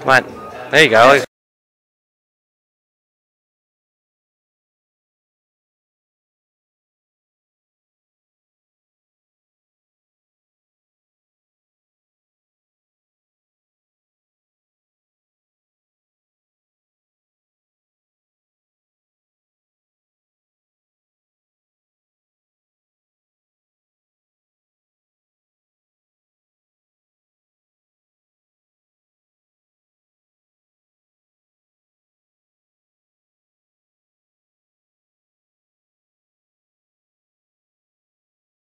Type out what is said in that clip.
Come on. There you go.